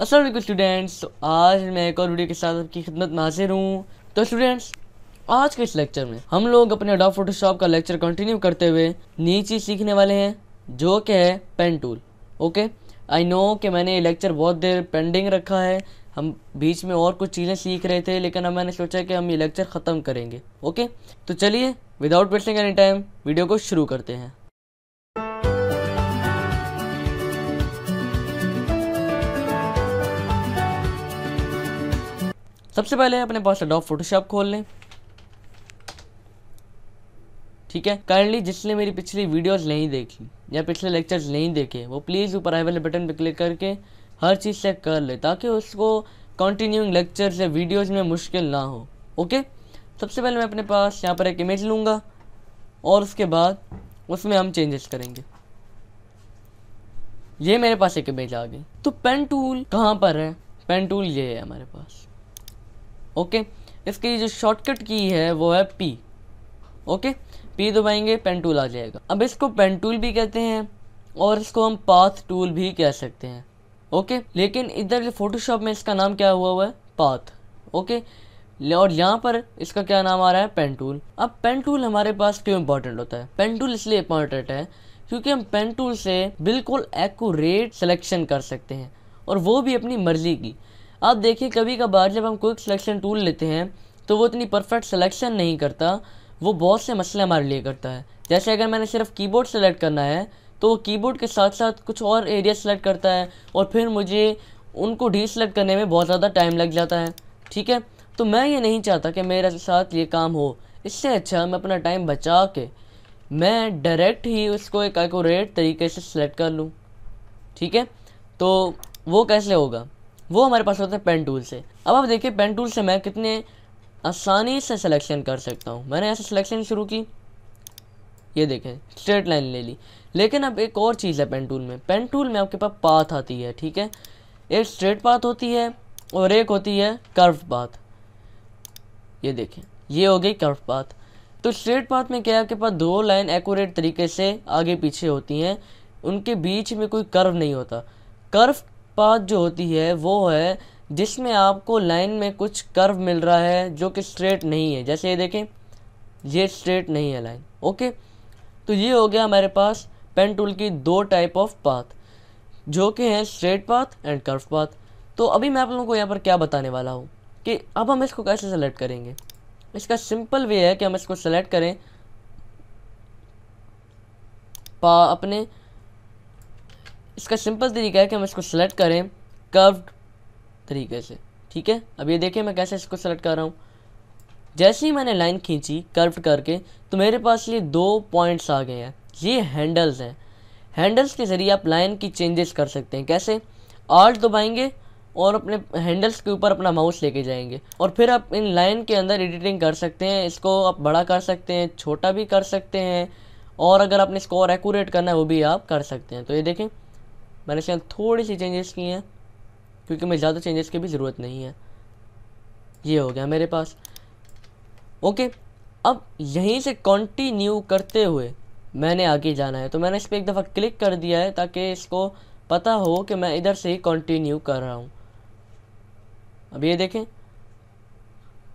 असल स्टूडेंट्स तो आज मैं एक और वीडियो के साथ आपकी खिदमत में हाजिर हूँ। तो स्टूडेंट्स आज के इस लेक्चर में हम लोग अपने अडोब फोटोशॉप का लेक्चर कंटिन्यू करते हुए नई चीज़ सीखने वाले हैं, जो कि है pen tool okay I know कि मैंने ये लेक्चर बहुत देर पेंडिंग रखा है। हम बीच में और कुछ चीज़ें सीख रहे थे, लेकिन अब मैंने सोचा कि हम ये लेक्चर ख़त्म करेंगे ओके तो चलिए without wasting any time video को शुरू करते हैं। सबसे पहले अपने पास अडोब फोटोशॉप खोल लें। ठीक है? काइंडली जिसने मेरी पिछली वीडियोस नहीं देखी, या पिछले लेक्चर्स नहीं देखे, वो प्लीज़ ऊपर आई वाले बटन पर क्लिक करके हर चीज़ चेक कर ले, ताकि उसको कंटिन्यूइंग लेक्चर्स या वीडियोस में मुश्किल ना हो। ओके सबसे पहले मैं अपने पास यहाँ पर एक इमेज लूँगा, और उसके बाद उसमें हम चेंजेस करेंगे। ये मेरे पास एक इमेज आ गई। तो पेन टूल कहाँ पर है? पेन टूल ये है हमारे पास। ओके? इसकी जो शॉर्टकट की है, वो है पी ओके? पी दबाएँगे पेन टूल आ जाएगा। अब इसको पेन टूल भी कहते हैं, और इसको हम पाथ टूल भी कह सकते हैं। ओके? लेकिन इधर फोटोशॉप में इसका नाम क्या हुआ हुआ है? Path okay? और यहाँ पर इसका क्या नाम आ रहा है? पेन टूल अब पेन टूल हमारे पास क्यों इंपॉर्टेंट होता है? पेन टूल इसलिए इंपॉर्टेंट है, क्योंकि हम पेन टूल से बिल्कुल एक्यूरेट सिलेक्शन कर सकते हैं, और वो भी अपनी मर्ज़ी की। आप देखिए कभी कभार जब हम क्विक सिलेक्शन टूल लेते हैं तो वो इतनी परफेक्ट सिलेक्शन नहीं करता। वो बहुत से मसले हमारे लिए करता है। जैसे अगर मैंने सिर्फ़ कीबोर्ड सेलेक्ट करना है तो वो कीबोर्ड के साथ साथ कुछ और एरिया सेलेक्ट करता है और फिर मुझे उनको डी सेलेक्ट करने में बहुत ज़्यादा टाइम लग जाता है। ठीक है? तो मैं ये नहीं चाहता कि मेरे साथ ये काम हो। इससे अच्छा मैं अपना टाइम बचा के, मैं डायरेक्ट ही उसको एक एक्यूरेट तरीके से सिलेक्ट कर लूँ। ठीक है? तो वो कैसे होगा? वो हमारे पास होता है पेन टूल से। अब आप देखिए पेन टूल से मैं कितने आसानी से सिलेक्शन कर सकता हूँ। मैंने ऐसे सिलेक्शन शुरू की। ये देखें स्ट्रेट लाइन ले ली। लेकिन अब एक और चीज़ है पेन टूल में। पेन टूल में आपके पास पाथ आती है, ठीक है? एक स्ट्रेट पाथ होती है और एक होती है कर्व पाथ ये देखें, ये हो गई कर्व पाथ तो स्ट्रेट पाथ में क्या है? आपके पास दो लाइन एक्यूरेट तरीके से आगे पीछे होती हैं। उनके बीच में कोई कर्व नहीं होता। कर्व पाथ जो होती है, वो है जिसमें आपको लाइन में कुछ कर्व मिल रहा है जो कि स्ट्रेट नहीं है। जैसे ये देखें, ये स्ट्रेट नहीं है लाइन ओके तो ये हो गया हमारे पास पेन टूल की दो टाइप ऑफ़ पाथ जो कि हैं straight path and curve path तो अभी मैं आप लोगों को यहाँ पर क्या बताने वाला हूँ कि अब हम इसको कैसे सेलेक्ट करेंगे? इसका सिंपल वे है कि हम इसको सेलेक्ट करें, पा, अपने इसका सिंपल तरीका है कि हम इसको सेलेक्ट करें कर्व्ड तरीके से, ठीक है? अब ये देखें मैं कैसे इसको सेलेक्ट कर रहा हूँ। जैसे ही मैंने लाइन खींची कर्व करके तो मेरे पास ये दो पॉइंट्स आ गए हैं। ये हैंडल्स हैं। हैंडल्स के ज़रिए आप लाइन की चेंजेस कर सकते हैं। कैसे? आर्ट दबाएँगे और अपने हैंडल्स के ऊपर अपना माउस लेके जाएँगे। और फिर आप इन लाइन के अंदर एडिटिंग कर सकते हैं। इसको आप बड़ा कर सकते हैं, छोटा भी कर सकते हैं। और अगर आपने इसको और एक्यूरेट करना है, वो भी आप कर सकते हैं। तो ये देखें। मैंने अंदर थोड़ी सी चेंजेस की हैं, क्योंकि मैं ज़्यादा चेंजेस की भी ज़रूरत नहीं है। ये हो गया मेरे पास। ओके अब यहीं से कंटिन्यू करते हुए मैंने आगे जाना है। तो मैंने इस पर एक दफ़ा क्लिक कर दिया है ताकि इसको पता हो कि मैं इधर से ही कंटिन्यू कर रहा हूँ। अब ये देखें,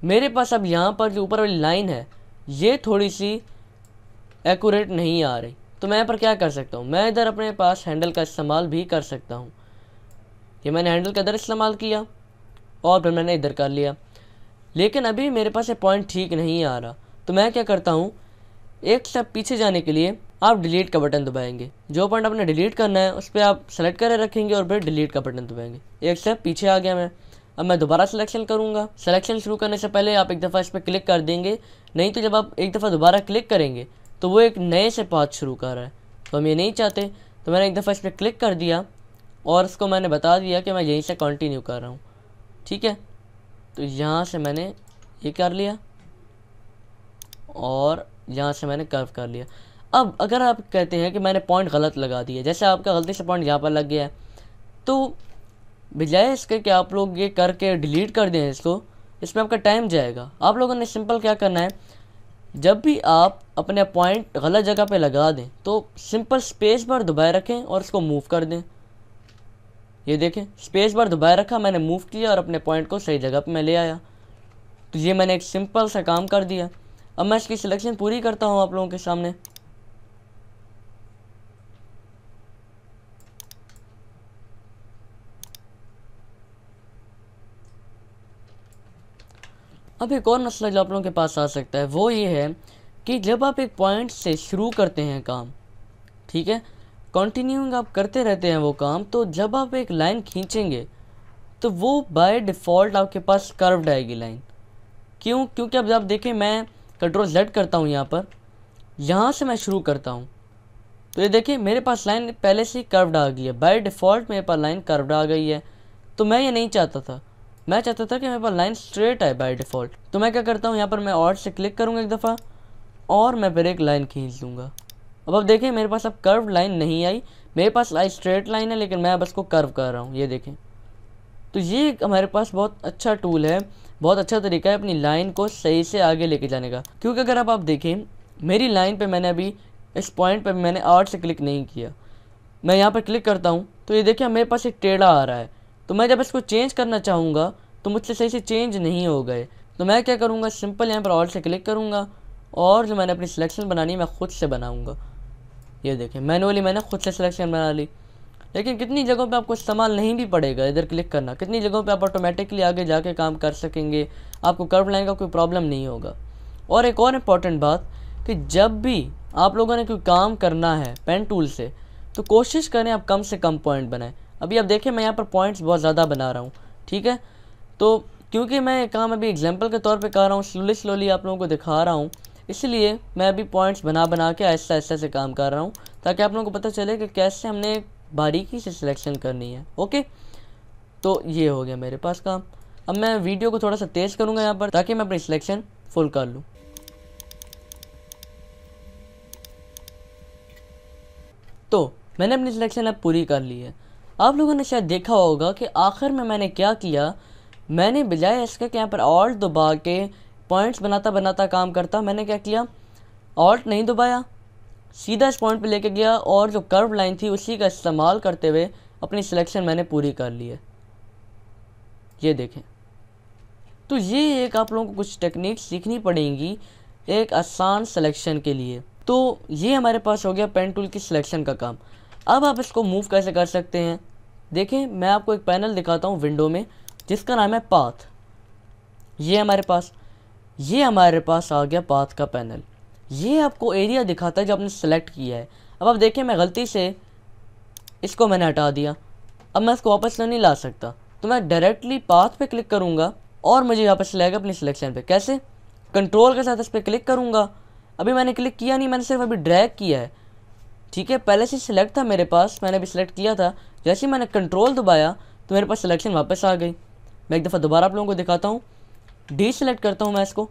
मेरे पास अब यहाँ पर जो ऊपर वाली लाइन है, ये थोड़ी सी एक्यूरेट नहीं आ रही। तो मैं यहाँ पर क्या कर सकता हूँ? मैं इधर अपने पास हैंडल का इस्तेमाल भी कर सकता हूँ। ये मैंने हैंडल का इधर इस्तेमाल किया और फिर मैंने इधर कर लिया। लेकिन अभी मेरे पास ये पॉइंट ठीक नहीं आ रहा। तो मैं क्या करता हूँ? एक स्टेप पीछे जाने के लिए आप डिलीट का बटन दबाएँगे। जो पॉइंट आपने डिलीट करना है, उस पर आप सेलेक्ट कर रखेंगे और फिर डिलीट का बटन दबाएँगे। एक स्टेप पीछे आ गया मैं। अब मैं दोबारा सिलेक्शन करूँगा। सिलेक्शन शुरू करने से पहले आप एक दफ़ा इस पर क्लिक कर देंगे। नहीं तो जब आप एक दफ़ा दोबारा क्लिक करेंगे तो वो एक नए से पाथ शुरू कर रहा है। तो हम ये नहीं चाहते। तो मैंने एक दफ़ा इस पर क्लिक कर दिया और उसको मैंने बता दिया कि मैं यहीं से कंटिन्यू कर रहा हूँ। ठीक है? तो यहाँ से मैंने ये कर लिया और यहाँ से मैंने कर्व कर लिया। अब अगर आप कहते हैं कि मैंने पॉइंट गलत लगा दिया, जैसे आपका गलती से पॉइंट यहाँ पर लग गया है तो बजाय इसके कि आप लोग ये करके डिलीट कर दें इसको, इसमें आपका टाइम जाएगा। आप लोगों ने सिंपल क्या करना है? जब भी आप अपने पॉइंट गलत जगह पे लगा दें तो सिंपल स्पेस बार दबाए रखें और इसको मूव कर दें। ये देखें स्पेस बार दबाए रखा, मैंने मूव किया और अपने पॉइंट को सही जगह पे मैं ले आया। तो ये मैंने एक सिंपल सा काम कर दिया। अब मैं इसकी सिलेक्शन पूरी करता हूँ आप लोगों के सामने। अब एक और मसला जो आप लोगों के पास आ सकता है, वो ये है कि जब आप एक पॉइंट से शुरू करते हैं काम, ठीक है? कंटिन्यूइंग आप करते रहते हैं वो काम तो जब आप एक लाइन खींचेंगे तो वो बाय डिफ़ॉल्ट आपके पास कर्व्ड आएगी लाइन क्यों? क्योंकि अब जब देखें, मैं कंट्रोल जेड करता हूँ यहाँ पर, यहाँ से मैं शुरू करता हूँ। तो ये देखिए मेरे पास लाइन पहले से ही कर्व्ड आ गई है। बाय डिफ़ॉल्ट मेरे पास लाइन कर्व्ड आ गई है। तो मैं ये नहीं चाहता था। मैं चाहता था कि मेरे पास लाइन स्ट्रेट आए बाय डिफ़ॉल्ट तो मैं क्या करता हूँ, यहाँ पर मैं और से क्लिक करूँगा एक दफ़ा, और मैं फिर एक लाइन खींच दूँगा। अब अब देखें, मेरे पास अब कर्व लाइन नहीं आई। मेरे पास लाई स्ट्रेट लाइन है, लेकिन मैं अब इसको कर्व कर रहा हूँ, ये देखें। तो ये हमारे पास बहुत अच्छा टूल है, बहुत अच्छा तरीका है अपनी लाइन को सही से आगे लेके जाने का। क्योंकि अगर आप आप देखें, मेरी लाइन पे मैंने अभी, इस पॉइंट पे मैंने आर्ट से क्लिक नहीं किया। मैं यहाँ पर क्लिक करता हूँ तो ये देखिए मेरे पास एक टेढ़ा आ रहा है। तो मैं जब इसको चेंज करना चाहूँगा तो मुझसे सही से चेंज नहीं हो गए। तो मैं क्या करूँगा? सिंपल यहाँ पर ऑल से क्लिक करूँगा और जो मैंने अपनी सिलेक्शन बनानी मैं ख़ुद से बनाऊँगा। ये देखें मैनुअली मैंने खुद से सिलेक्शन बना ली। लेकिन कितनी जगहों पे आपको इस्तेमाल नहीं भी पड़ेगा इधर क्लिक करना। कितनी जगहों पे आप ऑटोमेटिकली आगे जाके काम कर सकेंगे, आपको कर्व लाइन का कोई प्रॉब्लम नहीं होगा। और एक और इंपॉर्टेंट बात कि जब भी आप लोगों ने कोई काम करना है पेन टूल से तो कोशिश करें आप कम से कम पॉइंट बनाएँ। अभी आप देखें मैं यहाँ पर पॉइंट्स बहुत ज़्यादा बना रहा हूँ, ठीक है? तो क्योंकि मैं काम अभी एग्ज़ाम्पल के तौर पर कर रहा हूँ स्लोली स्लोली आप लोगों को दिखा रहा हूँ, इसलिए मैं अभी पॉइंट्स बना बना के आहिस्ता आहिस्ता से काम कर रहा हूँ, ताकि आप लोगों को पता चले कि कैसे हमने बारीकी से सिलेक्शन करनी है ओके तो ये हो गया मेरे पास काम। अब मैं वीडियो को थोड़ा सा तेज़ करूँगा यहाँ पर, ताकि मैं अपनी सिलेक्शन फुल कर लूँ। तो मैंने अपनी सिलेक्शन अब पूरी कर ली है। आप लोगों ने शायद देखा होगा कि आखिर में मैंने क्या किया? मैंने बजाय इसके कि यहाँ पर ऑल्ट दबा के पॉइंट्स बनाता बनाता काम करता, मैंने क्या किया? ऑल्ट नहीं दबाया। सीधा इस पॉइंट पे लेके गया और जो कर्व लाइन थी उसी का इस्तेमाल करते हुए अपनी सिलेक्शन मैंने पूरी कर ली है। ये देखें। तो ये एक आप लोगों को कुछ टेक्निक सीखनी पड़ेंगी एक आसान सिलेक्शन के लिए। तो ये हमारे पास हो गया पेन टूल की सिलेक्शन का काम। अब आप इसको मूव कैसे कर सकते हैं? देखें, मैं आपको एक पैनल दिखाता हूँ विंडो में, जिसका नाम है पाथ ये हमारे पास, ये हमारे पास आ गया पाथ का पैनल ये आपको एरिया दिखाता है जो आपने सेलेक्ट किया है. अब आप देखें, मैं गलती से इसको मैंने हटा दिया. अब मैं इसको वापस नहीं ला सकता. तो मैं डायरेक्टली पाथ पे क्लिक करूँगा और मुझे वापस लाएगा अपनी सिलेक्शन पे. कैसे? कंट्रोल के साथ इस पर क्लिक करूँगा. अभी मैंने क्लिक किया नहीं, मैंने सिर्फ़ अभी ड्रैग किया है. ठीक है, पहले से सिलेक्ट था मेरे पास, मैंने अभी सिलेक्ट किया था। जैसे ही मैंने कंट्रोल दबाया तो मेरे पास सिलेक्शन वापस आ गई। मैं एक दफ़ा दोबारा आप लोगों को दिखाता हूँ। डी सेलेक्ट करता हूँ मैं इसको।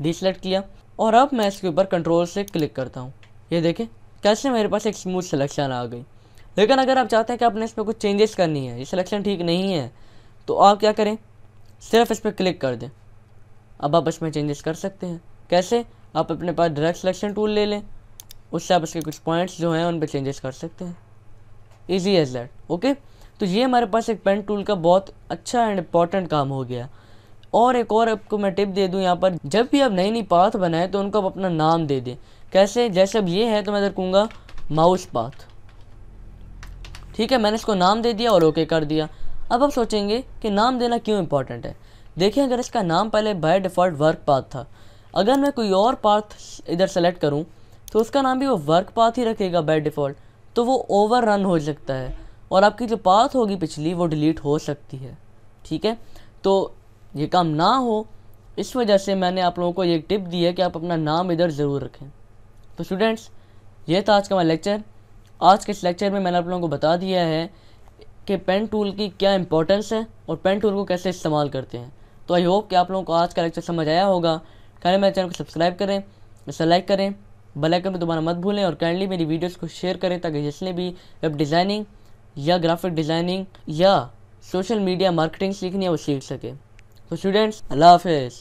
डी सेलेक्ट किया और अब मैं इसके ऊपर कंट्रोल से क्लिक करता हूँ। ये देखें, कैसे मेरे पास एक स्मूथ सिलेक्शन आ गई। लेकिन अगर आप चाहते हैं कि आपने इसमें कुछ चेंजेस करनी है, ये सिलेक्शन ठीक नहीं है तो आप क्या करें? सिर्फ़ इस पर क्लिक कर दें। अब आप इसमें चेंजेस कर सकते हैं। कैसे? आप अपने पास डायरेक्ट सिलेक्शन टूल ले लें। उससे आप इसके कुछ पॉइंट्स जो हैं, उन पर चेंजेस कर सकते हैं। ईजी एज दैट ओके तो ये हमारे पास एक पेन टूल का बहुत अच्छा एंड इंपॉर्टेंट काम हो गया। और एक और आपको मैं टिप दे दूँ यहाँ पर, जब भी आप नई नई पाथ बनाएँ तो उनको आप अपना नाम दे दें। कैसे? जैसे अब ये है तो मैं इधर कहूँगा माउस पाथ ठीक है, मैंने इसको नाम दे दिया और ओके कर दिया। अब आप सोचेंगे कि नाम देना क्यों इंपॉर्टेंट है? देखिए, अगर इसका नाम पहले बाय डिफ़ॉल्ट वर्क पाथ था, अगर मैं कोई और पाथ इधर सेलेक्ट करूँ तो उसका नाम भी वो वर्क पाथ ही रखेगा बाय डिफ़ॉल्ट तो वो ओवर रन हो सकता है। और आपकी जो पाथ होगी पिछली, वो डिलीट हो सकती है। ठीक है? तो ये काम ना हो, इस वजह से मैंने आप लोगों को ये टिप दी है कि आप अपना नाम इधर ज़रूर रखें। तो स्टूडेंट्स ये था आज का मेरा लेक्चर आज के इस लेक्चर में मैंने आप लोगों को बता दिया है कि पेन टूल की क्या इंपॉर्टेंस है और पेन टूल को कैसे इस्तेमाल करते हैं। तो आई होप कि आप लोगों को आज का लेक्चर समझ आया होगा। कैंडली मेरे चैनल को सब्सक्राइब करें, इसे लाइक करें बेल आइकन को दोबारा मत भूलें और काइंडली मेरी वीडियोस को शेयर करें ताकि जिसने भी वेब डिज़ाइनिंग या ग्राफिक डिज़ाइनिंग या सोशल मीडिया मार्केटिंग सीखनी है, वो सीख सके। तो स्टूडेंट्स अल्लाह हाफिज़।